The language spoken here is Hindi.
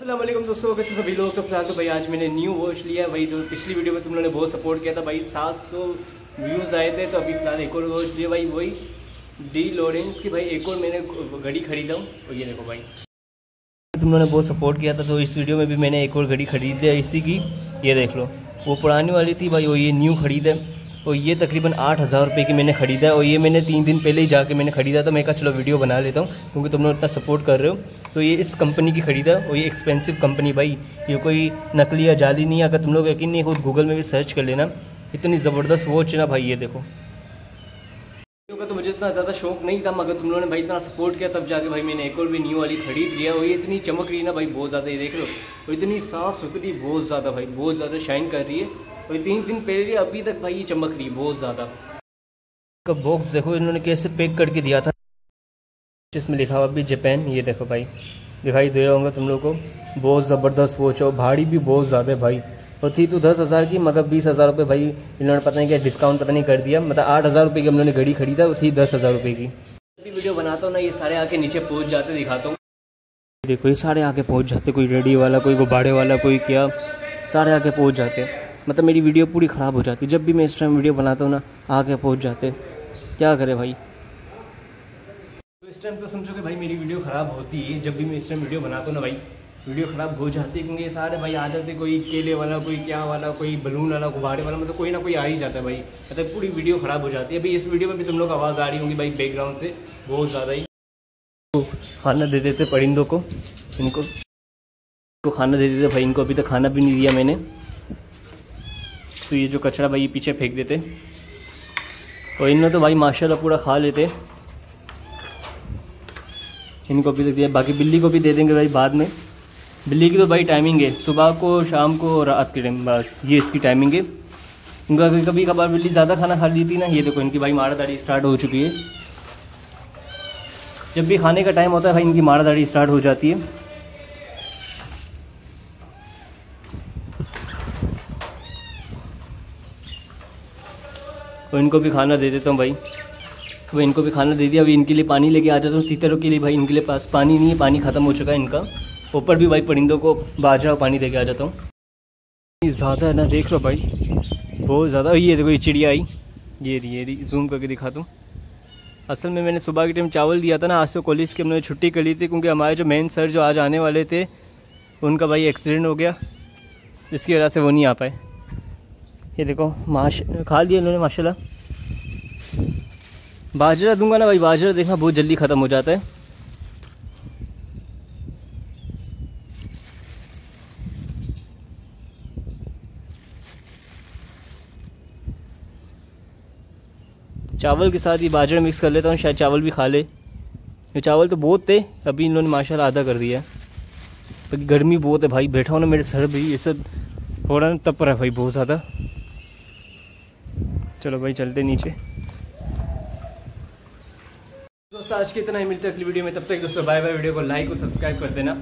असलम दोस्तों, कैसे सभी लोग? तो फ़िलहाल तो भाई आज मैंने न्यू वॉच लिया है। भाई जो पिछली वीडियो में तुम लोगों ने बहुत सपोर्ट किया था, भाई सात सौ व्यूज़ आए थे तो अभी फ़िलहाल एक और वॉच लिया भाई, वही डी लॉरेंस की। भाई एक और मैंने घड़ी खरीदा हूँ। और ये देखो भाई। तुम लोगों ने बहुत सपोर्ट किया था तो इस वीडियो में भी मैंने एक और घड़ी खरीद लिया इसी की। ये देख लो। वो पुरानी वाली थी भाई, वो ये न्यू खरीद। है और ये तकरीबन आठ हज़ार रुपये की मैंने ख़रीदा है और ये मैंने तीन दिन पहले ही जाके मैंने ख़रीदा था। मैं कहा, चलो, वीडियो बना लेता हूँ, क्योंकि तुम लोग इतना सपोर्ट कर रहे हो। तो ये इस कंपनी की ख़रीदा और ये एक्सपेंसिव कंपनी भाई। ये कोई नकली या जाली नहीं अगर तुम लोग यकीन नहीं, खुद गूगल में भी सर्च कर लेना। इतनी ज़बरदस्त वॉच है ना भाई, ये देखो। का तो मुझे इतना ज़्यादा शौक नहीं था, मगर तुम लोगों ने भाई इतना सपोर्ट किया, तब जाके भाई मैंने एक और भी न्यू वाली खरीद लिया। और ये इतनी चमक रही है ना भाई, बहुत ज़्यादा, ये देख लो। और इतनी साफ़ सुथरी बहुत ज़्यादा भाई, बहुत ज़्यादा शाइन कर रही है। और तीन दिन पहले अभी तक भाई ये चमक रही बहुत ज़्यादा। का बॉक्स देखो इन्होंने कैसे पैक करके दिया था। जिसमें लिखा हुआ अभी जापान ये देखो भाई। दिखाई दे रहा होगा तुम लोग को। बहुत ज़बरदस्त वॉच है भारी भी बहुत ज़्यादा है भाई। और थी तो दस हज़ार की मगर बीस हज़ार रुपये भाई इन्होंने पता नहीं क्या डिस्काउंट पता नहीं कर दिया। मतलब आठ हज़ार रुपये की हम लोगों ने घड़ी खरीदा वो थी दस हज़ार रुपये की। अभी वीडियो बनाता हूँ ना ये सारे आके नीचे पहुँच जाते दिखाता हूँ। देखो ये सारे आके पहुँच जाते कोई रेडी वाला कोई गुब्बारे वाला कोई क्या। सारे आके पहुँच जाते। मतलब मेरी वीडियो पूरी ख़राब हो जाती जब भी मैं इस टाइम वीडियो बनाता हूँ ना आके पहुँच जाते क्या करे भाई? तो इस टाइम तो समझो कि भाई मेरी वीडियो ख़राब होती है। जब भी मैं इस टाइम वीडियो बनाता हूँ ना भाई वीडियो ख़राब हो जाती है क्योंकि सारे भाई आ जाते कोई केले वाला कोई क्या वाला कोई बलून वाला गुब्बारे वाला मतलब कोई ना कोई आ ही जाता है भाई। मतलब पूरी वीडियो ख़राब हो जाती है। अभी इस वीडियो में भी तुम लोग आवाज़ आ रही होंगी भाई बैकग्राउंड से बहुत ज़्यादा ही। तो खाना दे देते परिंदों को इनको। को खाना दे देते भाई इनको अभी तक खाना भी नहीं दिया मैंने। तो ये जो कचरा भाई ये पीछे फेंक देते। और इनने तो भाई माशाल्लाह पूरा खा लेते। इनको भी दे दिया। बाकी बिल्ली को भी दे देंगे भाई बाद में। बिल्ली की तो भाई टाइमिंग है। सुबह को, शाम को रात के टाइम बस ये इसकी टाइमिंग है। उनका कभी कभी कभार बिल्ली ज़्यादा खाना खा ली ना, ये देखो इनकी भाई मारा दाढ़ी स्टार्ट हो चुकी है। जब भी खाने का टाइम होता है भाई इनकी मारा दाढ़ी स्टार्ट हो जाती है। तो इनको भी खाना दे देता हूँ भाई। तो इनको भी खाना दे दिया। अभी इनके लिए पानी लेके आ जाता हूँ। तीतरों के लिए भाई इनके लिए पास पानी नहीं है। पानी ख़त्म हो चुका है इनका। ऊपर भी भाई परिंदों को बाजरा और पानी दे के आ जाता हूँ। ज़्यादा है ना, देख लो भाई। बहुत ज़्यादा। ये देखो, ये चिड़िया आई। ये ये जूम करके दिखाता हूँ। असल में मैंने सुबह के टाइम चावल दिया था ना। आज तो कॉलेज की हमने छुट्टी कर ली थी क्योंकि हमारे जो मेन सर जो आज आने वाले थे, उनका भाई एक्सीडेंट हो गया। जिसकी वजह से वो नहीं आ पाए। ये देखो, माश खा लिया इन्होंने, माशाल्लाह। बाजरा दूँगा ना भाई, बाजरा देखना, बहुत जल्दी ख़त्म हो जाता है। चावल के साथ ये बाजरा मिक्स कर लेता हूँ, शायद चावल भी खा ले। ये चावल तो बहुत थे, अभी इन्होंने ने माशाल्लाह आधा कर दिया है। गर्मी बहुत है भाई, बैठा हूँ ना मेरे सर भी ये सब हो रहा है तप रहा है भाई, बहुत ज़्यादा। चलो भाई चलते नीचे। दोस्तों, आज के इतना ही। मिलते हैं अगली वीडियो में। तब तक दोस्तों बाय बाय वीडियो को लाइक और सब्सक्राइब कर देना।